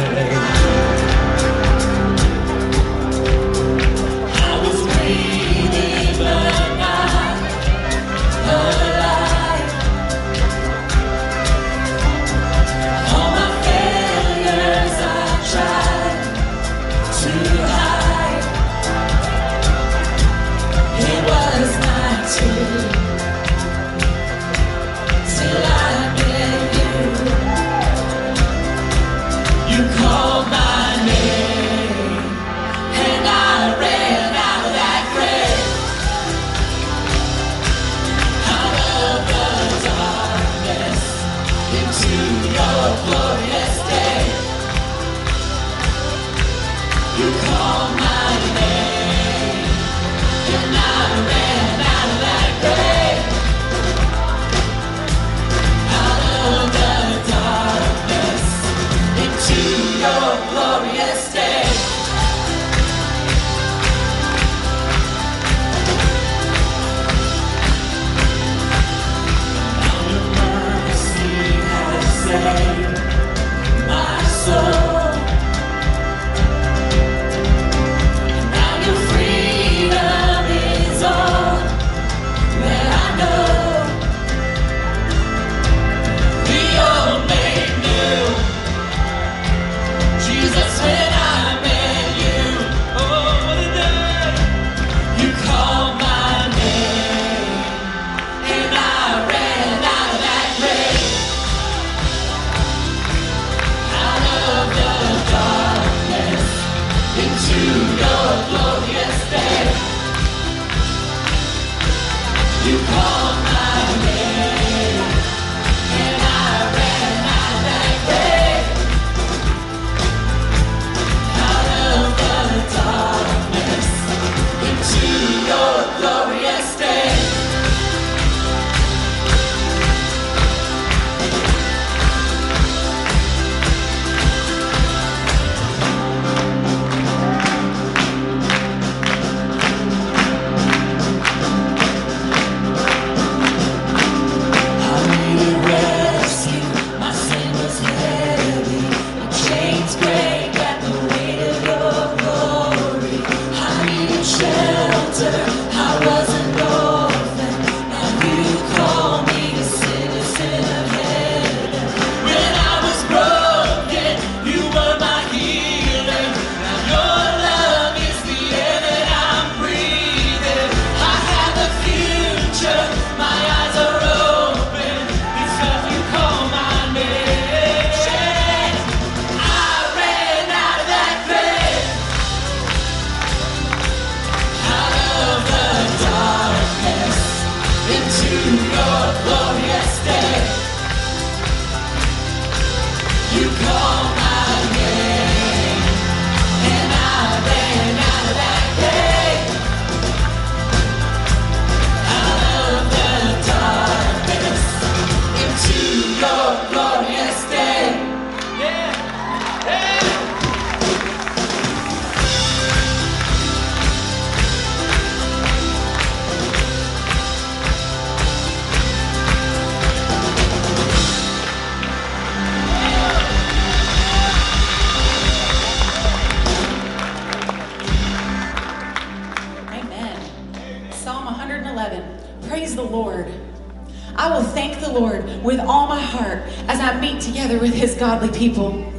I with his godly people.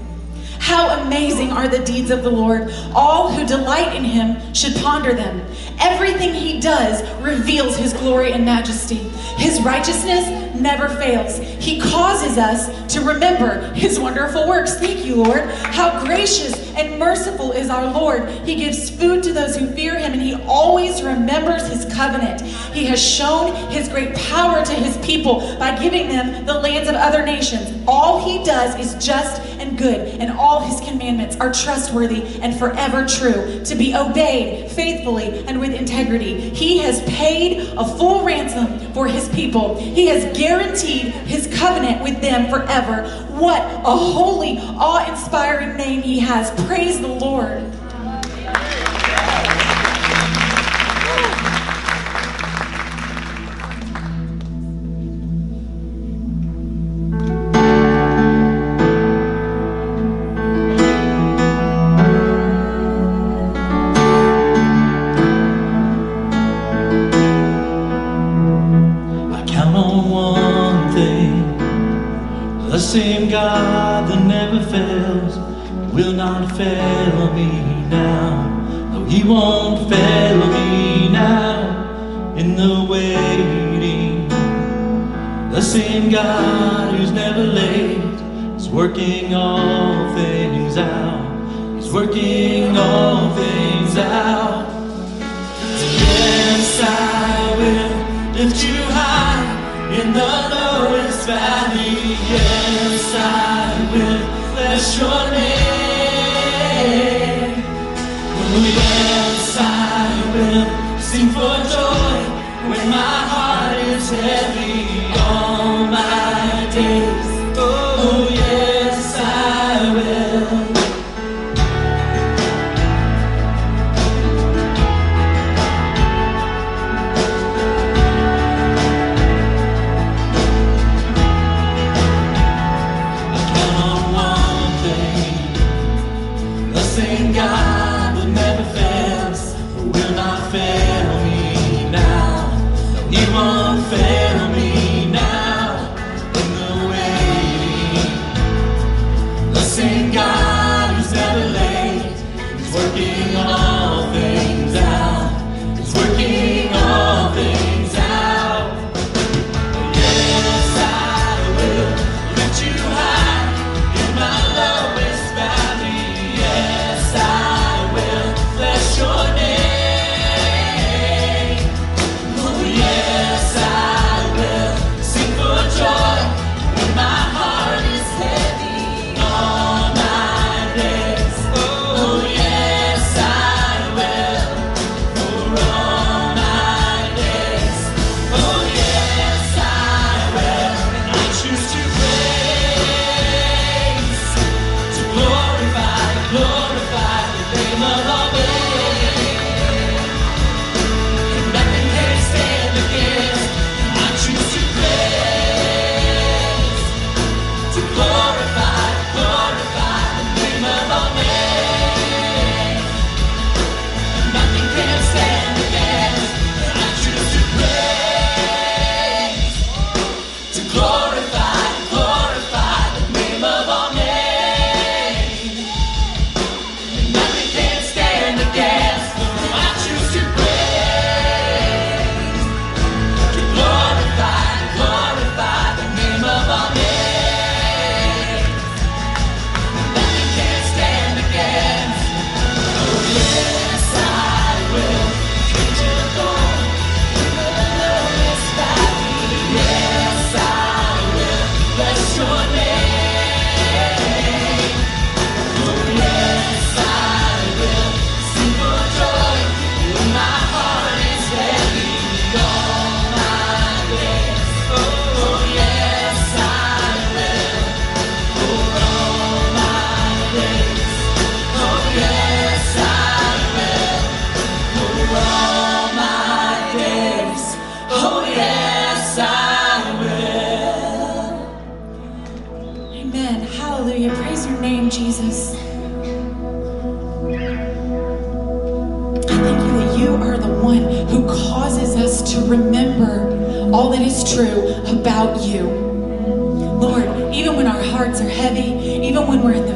How amazing are the deeds of the Lord! All who delight in him should ponder them. Everything he does reveals his glory and majesty. His righteousness never fails. He causes us to remember his wonderful works. Thank you, Lord. How gracious and merciful is our Lord. He gives food to those who fear him, and he always remembers his covenant. He has shown his great power to his people by giving them the lands of other nations. All he does is just and good, and all his commandments are trustworthy and forever true, to be obeyed faithfully and with integrity. He has paid a full ransom for his people, he has guaranteed his covenant with them forever. What a holy, awe inspiring name he has! Praise the Lord. God that never fails will not fail me now. No, He won't fail me now in the waiting. The same God who's never late is working all things out. He's working all things out. Yes, I will lift you high in the lowest this valley, yes, I will bless your name. Oh, yes, I will sing for joy when my heart is heavy. nothing.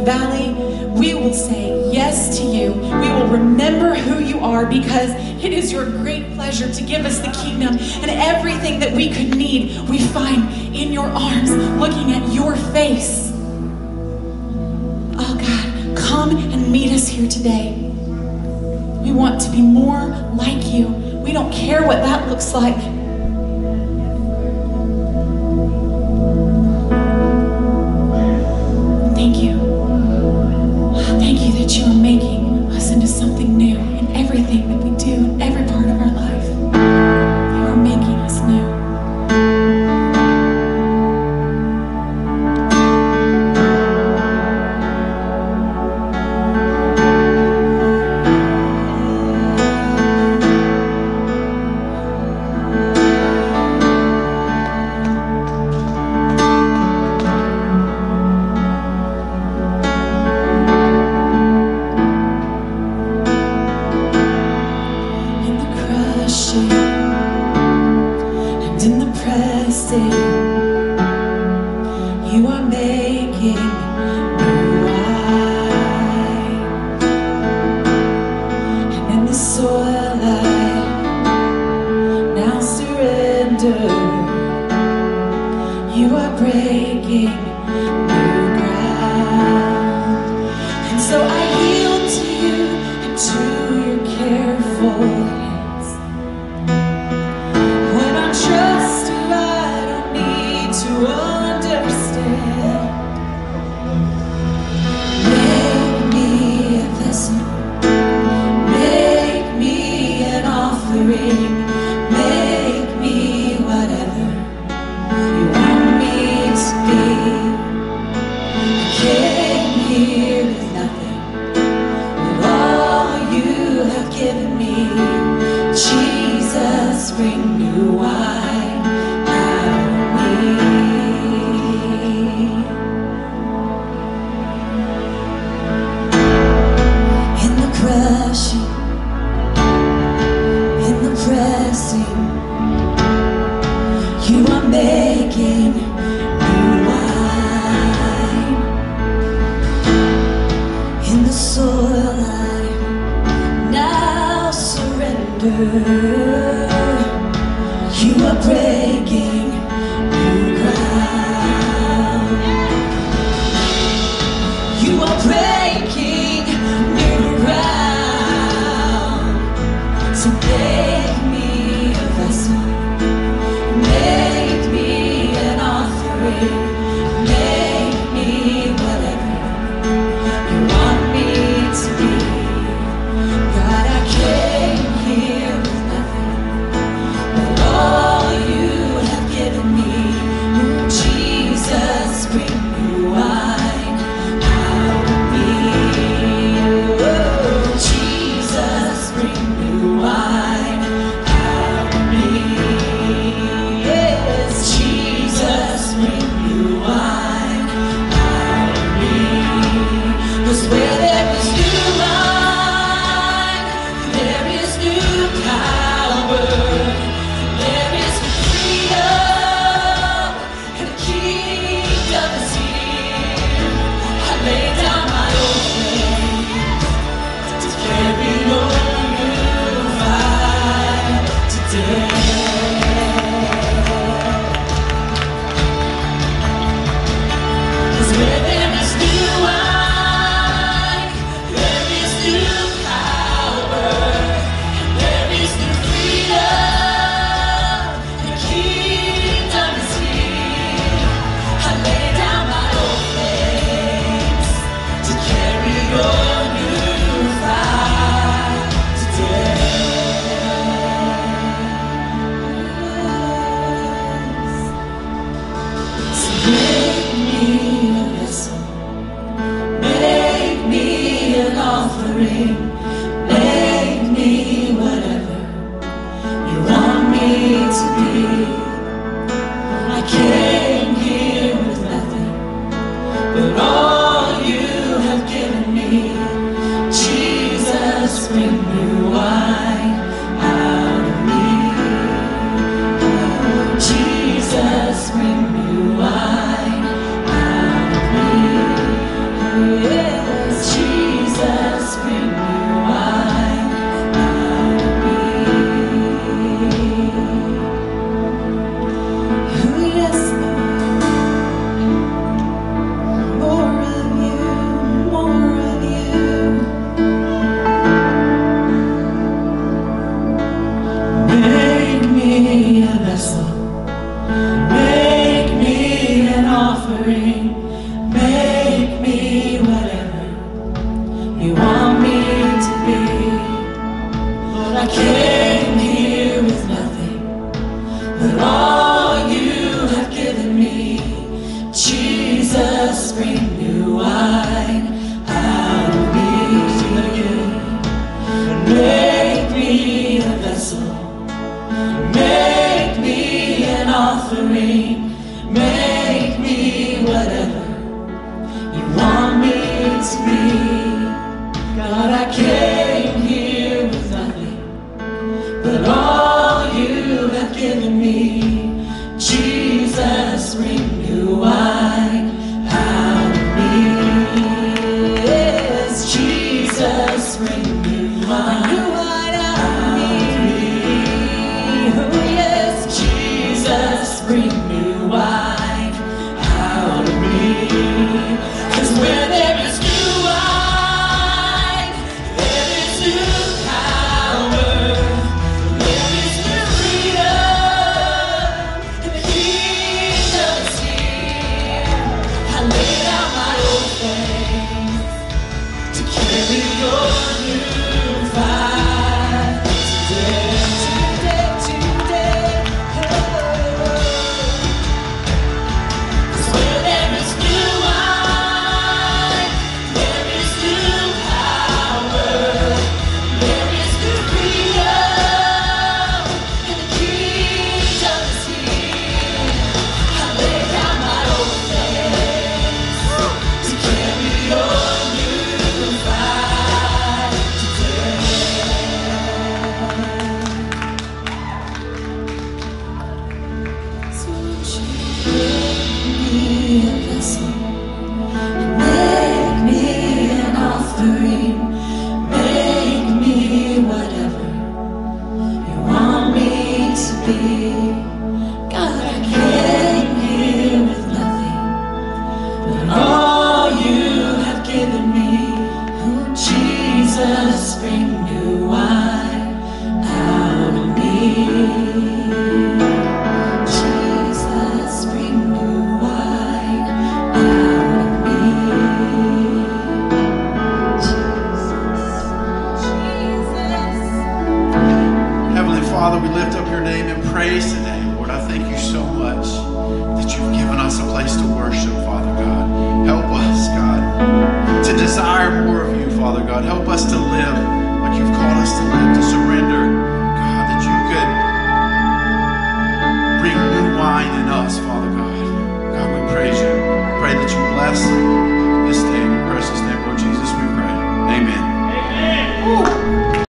valley, we will say yes to you. We will remember who you are because it is your great pleasure to give us the kingdom. And everything that we could need, we find in your arms, looking at your face. Oh God, come and meet us here today. We want to be more like you. We don't care what that looks like. that you are making us into something new in everything that we do, You are making pressing, there